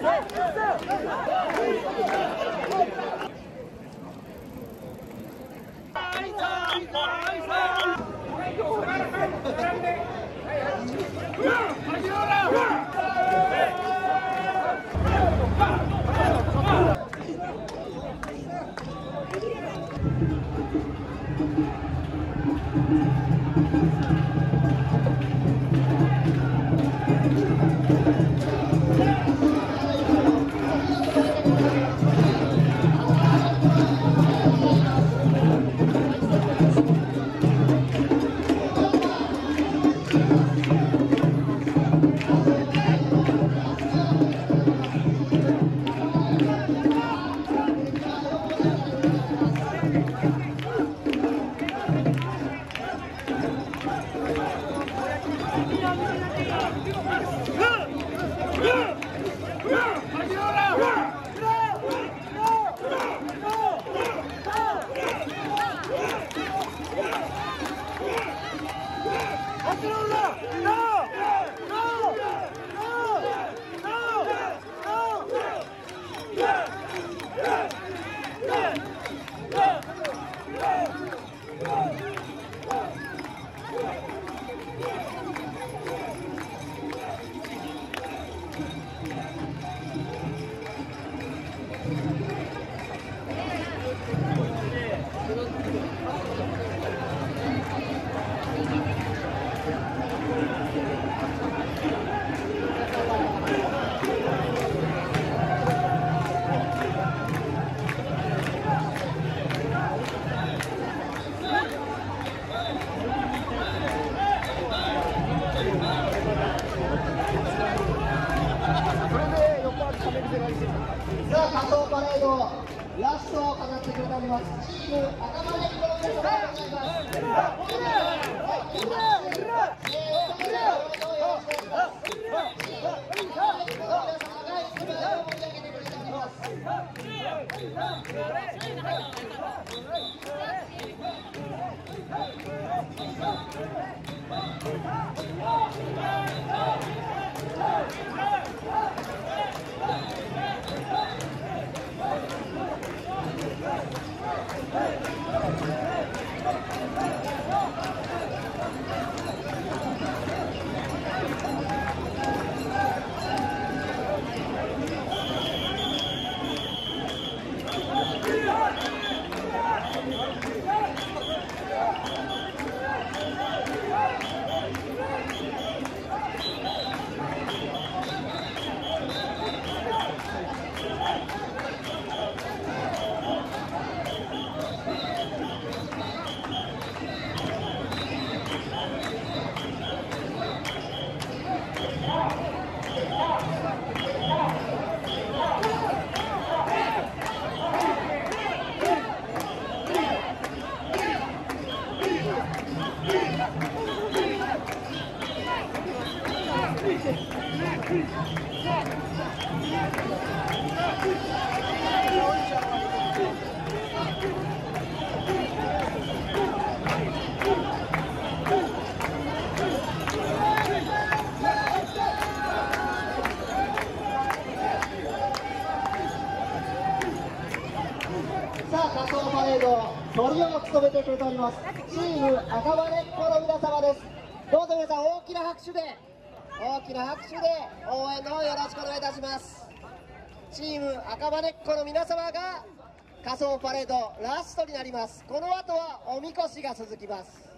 Hey, hey. さあ仮装パレードラストを飾ってくれておりますチーム赤羽駅の皆様でございさあ仮トリを務めてくれております。チーム赤羽っ子の皆様です。どうぞ皆さん大きな拍手で。きな拍手で応援の方よろしくお願いいたします。チーム赤羽っ子の皆様が仮装パレードラストになります。この後はおみこしが続きます。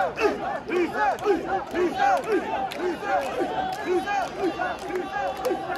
Isso! Isso! Isso! Isso! Isso!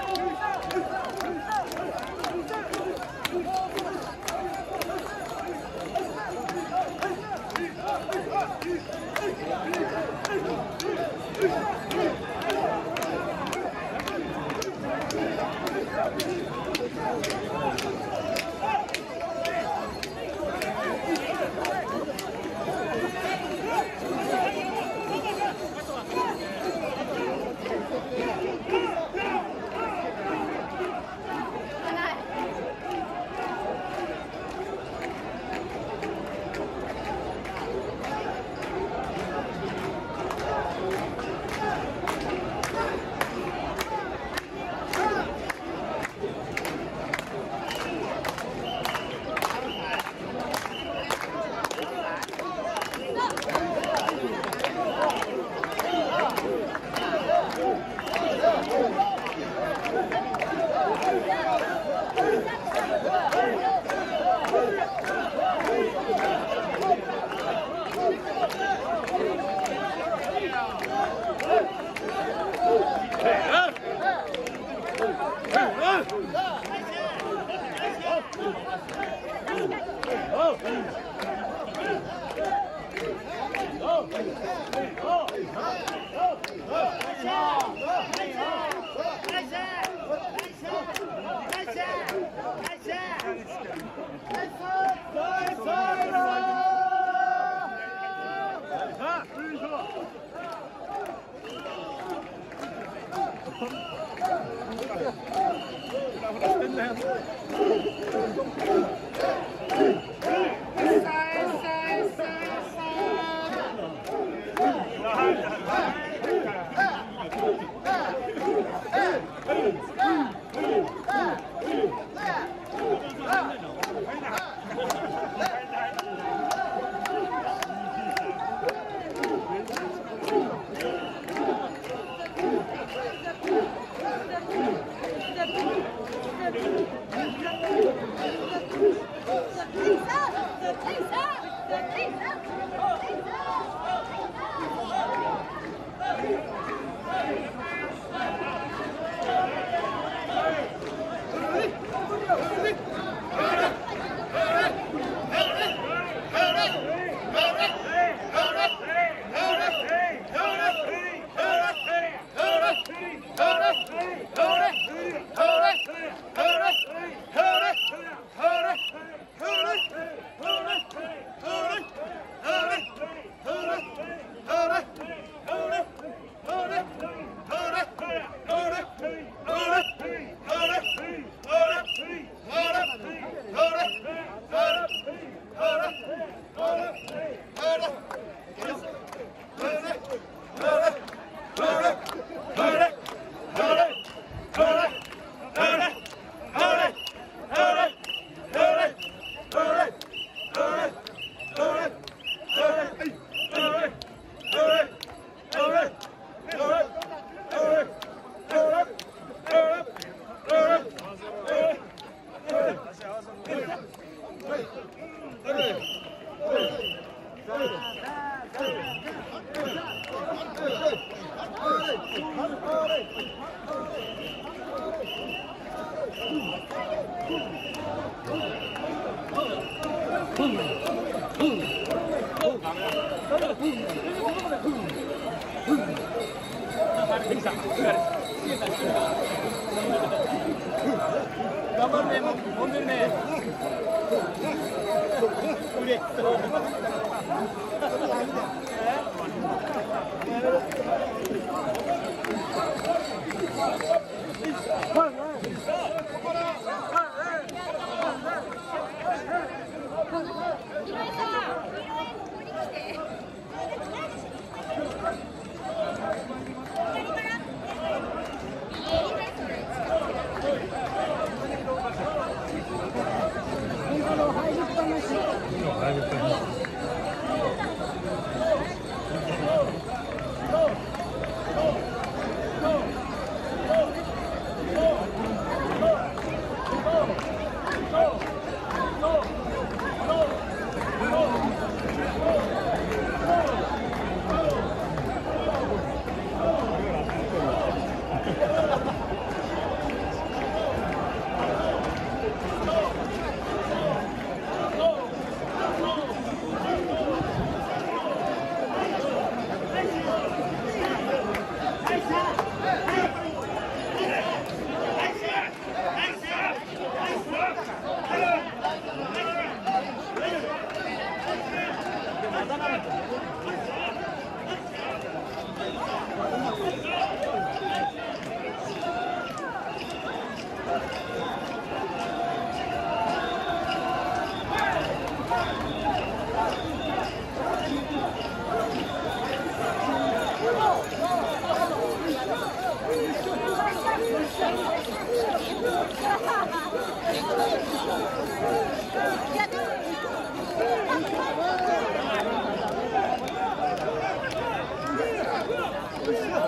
頑張るね、もう飛んでるね。嬉しそう。岩井さん、岩井さん、ここに来て。入りっぱなし。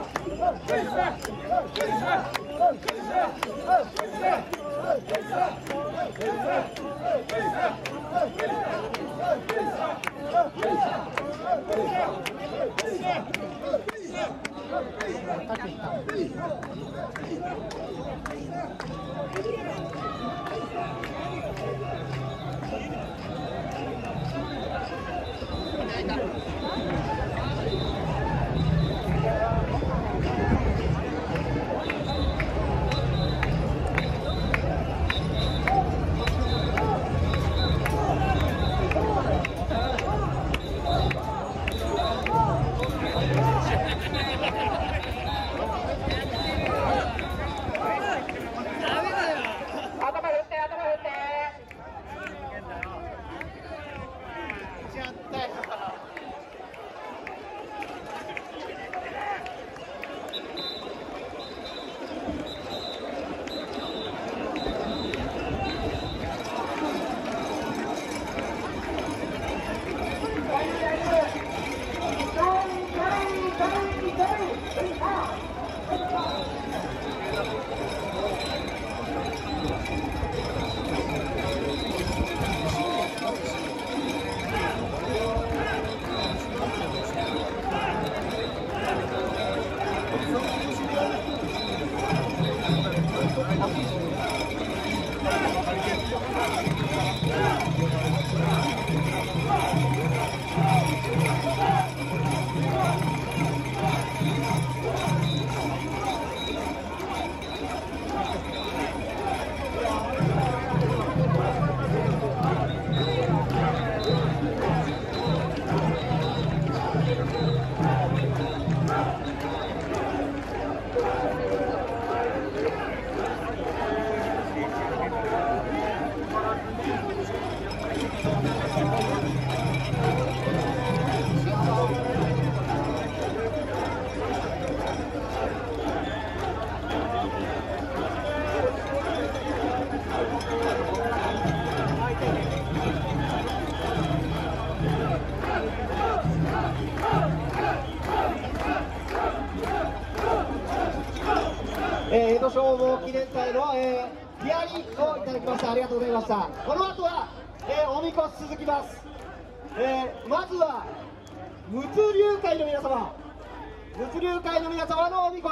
ー、江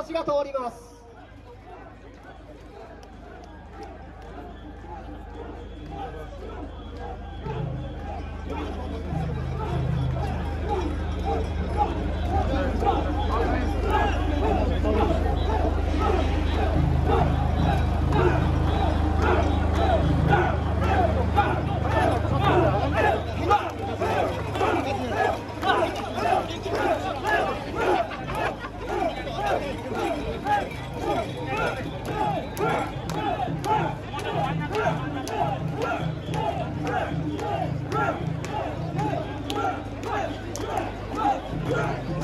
橋が通ります。さ